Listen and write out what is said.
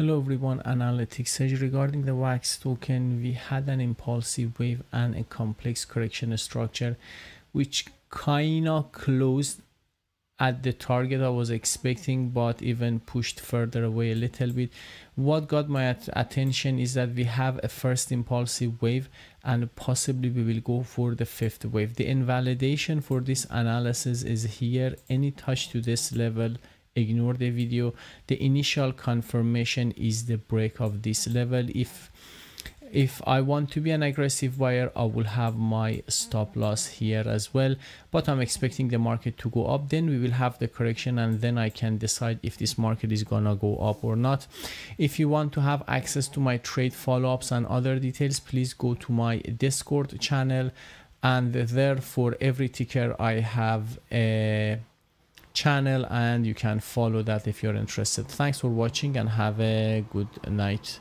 Hello everyone, analytics regarding the wax token. We had an impulsive wave and a complex correction structure which kinda closed at the target I was expecting but even pushed further away a little bit. What got my attention is that we have a first impulsive wave and possibly we will go for the fifth wave. The invalidation for this analysis is here. Any touch to this level ignore the video. The initial confirmation is the break of this level. If if I want to be an aggressive buyer I will have my stop loss here as well. But I'm expecting the market to go up. Then we will have the correction and then I can decide if this market is gonna go up or not. If you want to have access to my trade follow-ups and other details please go to my discord channel. And there for every ticker I have a channel and you can follow that if you're interested. Thanks for watching and have a good night